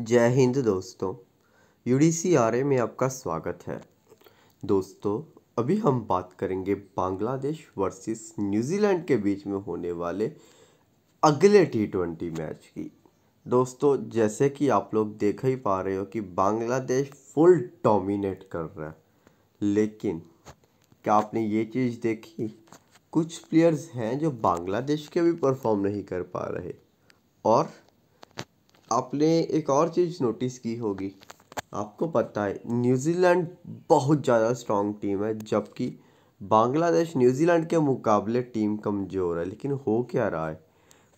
जय हिंद दोस्तों। UDC are में आपका स्वागत है। दोस्तों, अभी हम बात करेंगे बांग्लादेश वर्सेस न्यूजीलैंड के बीच में होने वाले अगले टी ट्वेंटी मैच की। दोस्तों, जैसे कि आप लोग देख ही पा रहे हो कि बांग्लादेश फुल डोमिनेट कर रहा है। लेकिन क्या आपने ये चीज़ देखी? कुछ प्लेयर्स हैं जो बांग्लादेश के भी परफॉर्म नहीं कर पा रहे। और आपने एक और चीज़ नोटिस की होगी। आपको पता है न्यूजीलैंड बहुत ज़्यादा स्ट्रॉन्ग टीम है, जबकि बांग्लादेश न्यूजीलैंड के मुकाबले टीम कमज़ोर है। लेकिन हो क्या रहा है?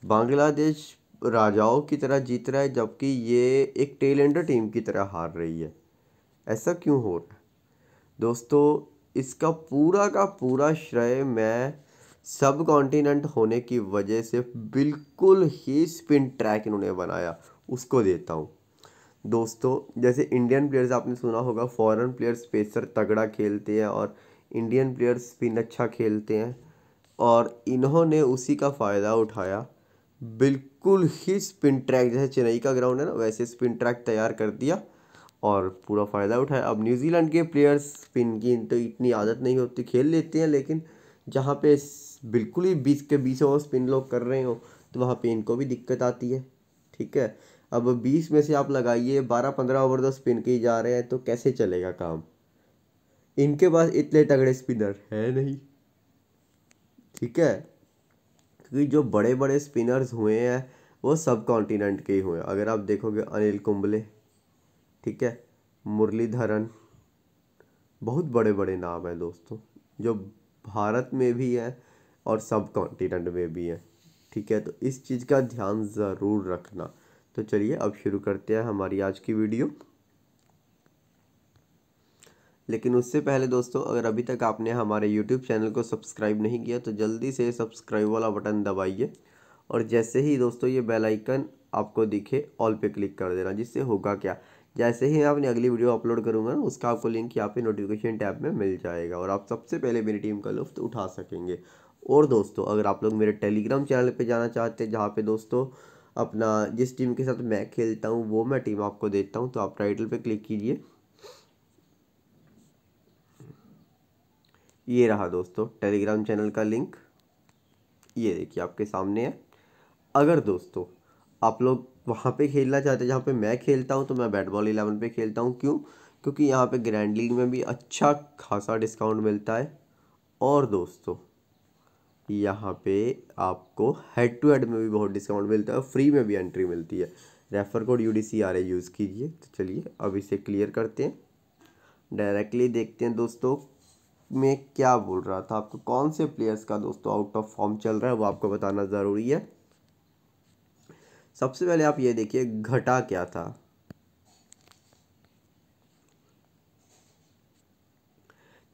बांग्लादेश राजाओं की तरह जीत रहा है, जबकि ये एक टेलेंटर टीम की तरह हार रही है। ऐसा क्यों हो रहा है? दोस्तों, इसका पूरा का पूरा श्रेय मैं सब कॉन्टिनेंट होने की वजह से बिल्कुल ही स्पिन ट्रैक इन्होंने बनाया। उसको देता हूँ। दोस्तों, जैसे इंडियन प्लेयर्स आपने सुना होगा फॉरेन प्लेयर्स पेसर तगड़ा खेलते हैं और इंडियन प्लेयर्स स्पिन अच्छा खेलते हैं और इन्होंने उसी का फ़ायदा उठाया। बिल्कुल ही स्पिन ट्रैक जैसे चेन्नई का ग्राउंड है ना, वैसे स्पिन ट्रैक तैयार कर दिया और पूरा फ़ायदा उठाया। अब न्यूजीलैंड के प्लेयर्स स्पिन की तो इतनी आदत नहीं होती, खेल लेते हैं, लेकिन जहाँ पे बिल्कुल ही बीस के बीस ओवर स्पिन लोग कर रहे हो तो वहाँ पे इनको भी दिक्कत आती है। ठीक है? अब बीस में से आप लगाइए, बारह पंद्रह ओवर तो स्पिन के ही जा रहे हैं तो कैसे चलेगा काम? इनके पास इतने तगड़े स्पिनर है नहीं। ठीक है? क्योंकि जो बड़े बड़े स्पिनर्स हुए हैं, वो सब कॉन्टिनेंट के ही हुए हैं। अगर आप देखोगे, अनिल कुंबले, ठीक है? मुरलीधरन, बहुत बड़े बड़े नाम हैं दोस्तों, जो भारत में भी हैं और सब कॉन्टिनेंट में भी हैं। ठीक है? तो इस चीज़ का ध्यान ज़रूर रखना। तो चलिए अब शुरू करते हैं हमारी आज की वीडियो। लेकिन उससे पहले दोस्तों, अगर अभी तक आपने हमारे यूट्यूब चैनल को सब्सक्राइब नहीं किया तो जल्दी से सब्सक्राइब वाला बटन दबाइए। और जैसे ही दोस्तों ये बेल आइकन आपको दिखे, ऑल पे क्लिक कर देना, जिससे होगा क्या? जैसे ही मैं आपने अगली वीडियो अपलोड करूँगा ना, उसका आपको लिंक यहाँ पे नोटिफिकेशन टैब में मिल जाएगा और आप सबसे पहले मेरी टीम का लुफ्त उठा सकेंगे। और दोस्तों, अगर आप लोग मेरे टेलीग्राम चैनल पर जाना चाहते हैं, जहाँ पर दोस्तों अपना जिस टीम के साथ मैं खेलता हूँ, वो मैं टीम आपको देता हूँ तो आप टाइटल पर क्लिक कीजिए। ये रहा दोस्तों टेलीग्राम चैनल का लिंक ये देखिए, आपके सामने है। अगर दोस्तों, आप लोग वहाँ पे खेलना चाहते हैं, जहाँ पे मैं खेलता हूँ तो मैं बैट बॉल इलेवन पे खेलता हूँ। क्यों? क्योंकि यहाँ पे ग्रैंड लीग में भी अच्छा खासा डिस्काउंट मिलता है। और दोस्तों यहाँ पे आपको हेड टू हेड में भी बहुत डिस्काउंट मिलता है फ्री में भी एंट्री मिलती है। Refer code U D C use कीजिए। तो चलिए, अब इसे क्लियर करते हैं। डायरेक्टली देखते हैं दोस्तों, में क्या बोल रहा था आपको? कौन से प्लेयर्स का दोस्तों आउट ऑफ़ फॉर्म चल रहा है, वो आपको बताना ज़रूरी है। सबसे पहले आप ये देखिए, घटा क्या था?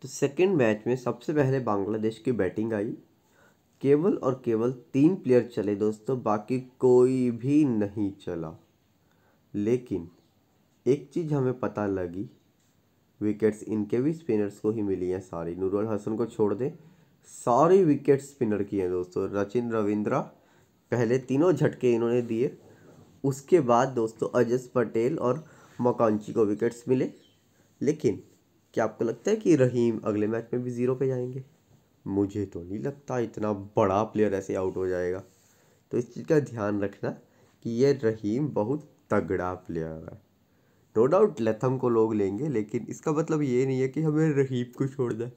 तो सेकंड मैच में सबसे पहले बांग्लादेश की बैटिंग आई। केवल और केवल तीन प्लेयर चले दोस्तों, बाकी कोई भी नहीं चला। लेकिन एक चीज़ हमें पता लगी विकेट्स इनके भी स्पिनर्स को ही मिली हैं सारी। नूरुल हसन को छोड़ दें, सारी विकेट स्पिनर की हैं दोस्तों। रचिन रविंद्रा, पहले तीनों झटके इन्होंने दिए। उसके बाद दोस्तों अजस पटेल और मकानची को विकेट्स मिले। लेकिन क्या आपको लगता है कि रहीम अगले मैच में भी ज़ीरो पे जाएँगे? मुझे तो नहीं लगता इतना बड़ा प्लेयर ऐसे आउट हो जाएगा। तो इस चीज़ का ध्यान रखना कि ये रहीम बहुत तगड़ा प्लेयर है। नो डाउट लथम को लोग लेंगे, लेकिन इसका मतलब ये नहीं है कि हमें रहीम को छोड़ दें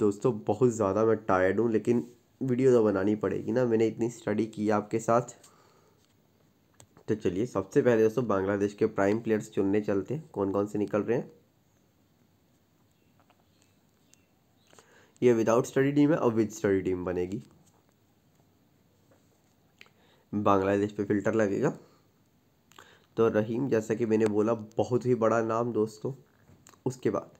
दोस्तों, बहुत ज़्यादा मैं टायर्ड हूँ, लेकिन वीडियो तो बनानी पड़ेगी ना। मैंने इतनी स्टडी की आपके साथ। तो चलिए, सबसे पहले दोस्तों, बांग्लादेश के प्राइम प्लेयर्स चुनने चलते हैं। कौन कौन से निकल रहे हैं? ये विदाउट स्टडी टीम है और विद स्टडी टीम बनेगी। बांग्लादेश पे फ़िल्टर लगेगा। तो रहीम, जैसा कि मैंने बोला, बहुत ही बड़ा नाम दोस्तों। उसके बाद,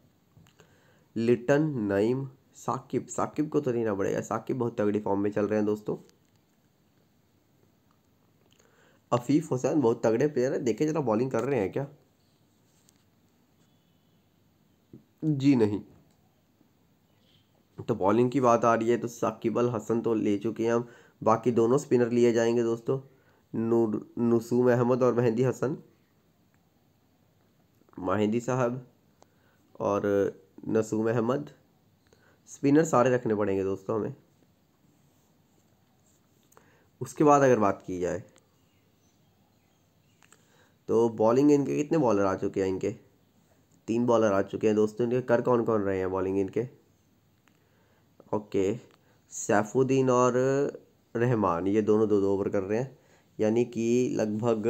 लिटन नईम साकिब। साकिब को तो लेना पड़ेगा। साकिब बहुत तगड़ी फॉर्म में चल रहे हैं दोस्तों। अफीफ हुसैन बहुत तगड़े प्लेयर है। देखे जरा बॉलिंग कर रहे हैं क्या? जी नहीं। तो बॉलिंग की बात आ रही है तो साकिब अल हसन तो ले चुके हैं हम बाकी दोनों स्पिनर लिए जाएँगे दोस्तों। नूर, नसूम अहमद और मेहंदी हसन। माहिंदी साहब और नसूम अहमद। स्पिनर सारे रखने पड़ेंगे दोस्तों हमें। उसके बाद अगर बात की जाए तो बॉलिंग इनके कितने बॉलर आ चुके हैं इनके? तीन बॉलर आ चुके हैं दोस्तों इनके। कर कौन कौन रहे हैं बॉलिंग इनके? ओके, सैफुद्दीन और रहमान, ये दोनों दो दो ओवर कर रहे हैं। यानी कि लगभग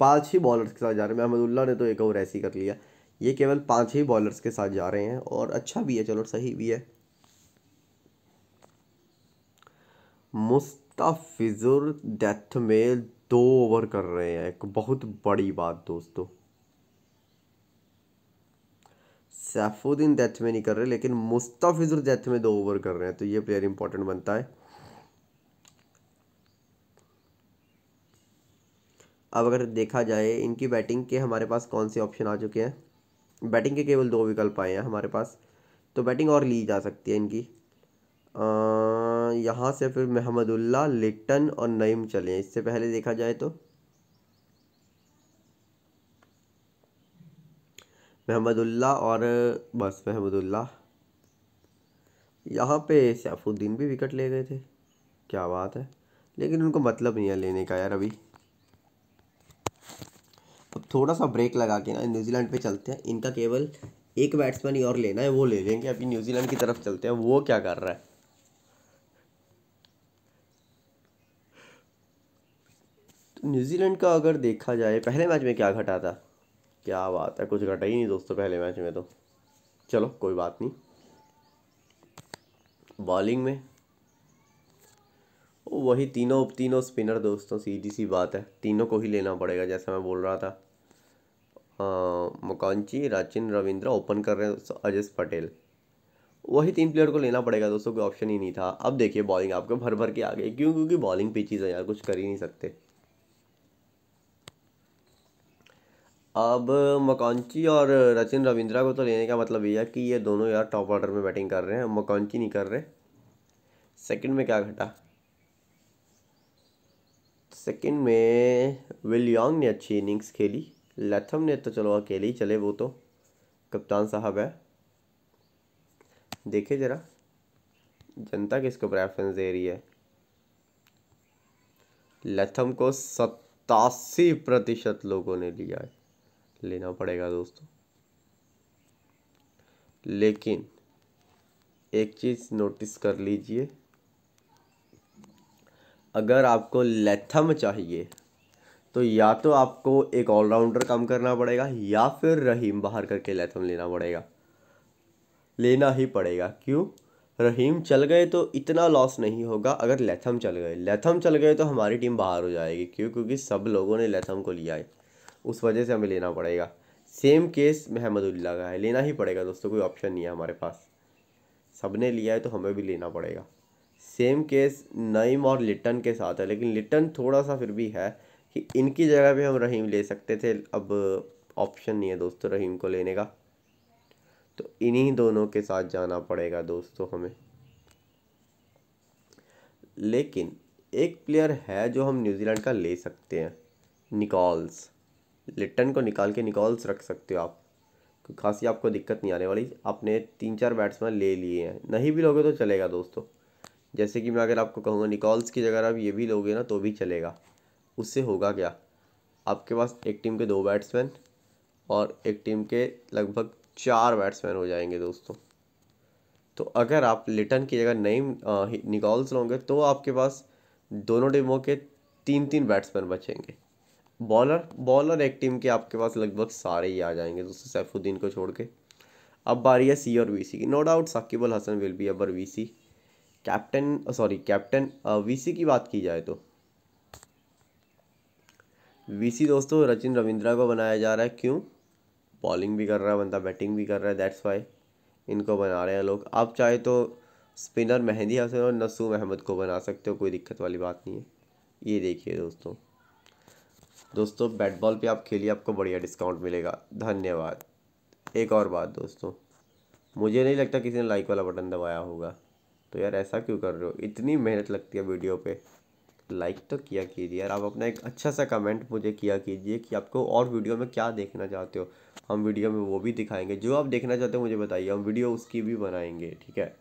पाँच ही बॉलर्स के साथ जा रहे हैं। महमदुल्ला ने तो एक ओवर ऐसे ही कर लिया। ये केवल पाँच ही बॉलर्स के साथ जा रहे हैं और अच्छा भी है, चलो सही भी है। मुस्ताफिजुर डेथ में दो ओवर कर रहे हैं। एक बहुत बड़ी बात दोस्तों। सैफुद्दीन डेथ में नहीं कर रहे, लेकिन मुस्ताफिजुर डेथ में दो ओवर कर रहे हैं तो ये प्लेयर इंपॉर्टेंट बनता है। अब अगर देखा जाए, इनकी बैटिंग के हमारे पास कौन से ऑप्शन आ चुके हैं? बैटिंग के केवल दो विकल्प आए हैं हमारे पास तो बैटिंग और ली जा सकती है इनकी। यहाँ से फिर महमदुल्ला, लिट्टन और नईम चले इससे पहले देखा जाए तो महमदुल्ला और बस महमदुल्ला। यहाँ पे सैफुद्दीन भी विकेट ले गए थे। क्या बात है। लेकिन उनको मतलब नहीं है लेने का यार अभी। अब थोड़ा सा ब्रेक लगा के ना न्यूजीलैंड पे चलते हैं। इनका केवल एक बैट्समैन ही और लेना है, वो ले लेंगे। अभी न्यूजीलैंड की तरफ़ चलते हैं। वो क्या कर रहा है। तो न्यूजीलैंड का अगर देखा जाए, पहले मैच में क्या घटा था? क्या बात है, कुछ घटा ही नहीं दोस्तों पहले मैच में तो। चलो, कोई बात नहीं। बॉलिंग में? वही तीनों तीनों स्पिनर दोस्तों, सीधी सी बात है। तीनों को ही लेना पड़ेगा, जैसा मैं बोल रहा था। मकानची राचिन, रविंद्र ओपन कर रहे हैं अजय पटेल। वही तीन प्लेयर को लेना पड़ेगा दोस्तों, कोई ऑप्शन ही नहीं था। अब देखिए बॉलिंग आपको भर भर के आ गई क्यों? क्योंकि बॉलिंग पिचीज है यार, कुछ कर ही नहीं सकते। अब मकानची और रचिन रविंद्रा को तो लेने का मतलब ये है कि ये दोनों यार टॉप ऑर्डर में बैटिंग कर रहे हैं। मकानची नहीं कर रहे। सेकंड में क्या घटा? सेकंड में विल यॉन्ग ने अच्छी इनिंग्स खेली। लथम ने तो चलो अकेले ही चले वो तो। कप्तान साहब है। देखे ज़रा। जनता किसको प्रेफरेंस दे रही है? लथम को सतासी प्रतिशत लोगों ने लिया है। लेना पड़ेगा दोस्तों। लेकिन एक चीज़ नोटिस कर लीजिए, अगर आपको लेथम चाहिए तो या तो आपको एक ऑलराउंडर कम करना पड़ेगा, या फिर रहीम बाहर करके लेथम लेना पड़ेगा। लेना ही पड़ेगा। क्यों? रहीम चल गए तो इतना लॉस नहीं होगा अगर लेथम चल गए। लेथम चल गए तो हमारी टीम बाहर हो जाएगी। क्यों? क्योंकि सब लोगों ने लेथम को लिया है। उस वजह से हमें लेना पड़ेगा। सेम केस महमदुल्ला का है। लेना ही पड़ेगा दोस्तों, कोई ऑप्शन नहीं है हमारे पास। सबने लिया है तो हमें भी लेना पड़ेगा। सेम केस नईम और लिटन के साथ है, लेकिन लिटन थोड़ा सा फिर भी है कि इनकी जगह भी हम रहीम ले सकते थे। अब ऑप्शन नहीं है दोस्तों रहीम को लेने का। तो इन्हीं दोनों के साथ जाना पड़ेगा दोस्तों हमें। लेकिन एक प्लेयर है जो हम न्यूजीलैंड का ले सकते हैं निकॉल्स लिट्टन को निकाल के निकॉल्स रख सकते हो आप। खासी आपको दिक्कत नहीं आने वाली। आपने तीन चार बैट्समैन ले लिए हैं। नहीं भी लोगे तो चलेगा दोस्तों। जैसे कि मैं अगर आपको कहूँगा निकॉल्स की जगह आप ये भी लोगे ना तो भी चलेगा। उससे होगा क्या? आपके पास एक टीम के दो बैट्समैन और एक टीम के लगभग चार बैट्समैन हो जाएँगे दोस्तों। तो अगर आप लिटन की जगह नई निकॉल्स लोगे तो आपके पास दोनों टीमों के तीन तीन बैट्समैन बचेंगे। बॉलर बॉलर एक टीम के आपके पास लगभग सारे ही आ जाएँगे दोस्तों सैफुद्दीन को छोड़ के। अब बारी है सी और वीसी की। No doubt Shakib Al Hasan will be our V C captain sorry captain VC की बात की जाए तो। वीसी दोस्तों, रचिन रविंद्रा को बनाया जा रहा है, क्यों? बॉलिंग भी कर रहा है, बंदा बैटिंग भी कर रहा है दैट्स वाई इनको बना रहे हैं लोग। आप चाहे तो स्पिनर मेहंदी हसन और नसूम अहमद को बना सकते हो, कोई दिक्कत वाली बात नहीं है। ये देखिए दोस्तों। दोस्तों बैट बॉल पे आप खेलिए, आपको बढ़िया डिस्काउंट मिलेगा। धन्यवाद। एक और बात दोस्तों, मुझे नहीं लगता किसी ने लाइक वाला बटन दबाया होगा। तो यार, ऐसा क्यों कर रहे हो? इतनी मेहनत लगती है वीडियो पे। लाइक तो किया कीजिए यार, आप अपना एक अच्छा सा कमेंट मुझे किया कीजिए कि आपको और वीडियो में क्या देखना चाहते हो। हम वीडियो में वो भी दिखाएँगे। जो आप देखना चाहते हो, मुझे बताइए। हम वीडियो उसकी भी बनाएँगे, ठीक है?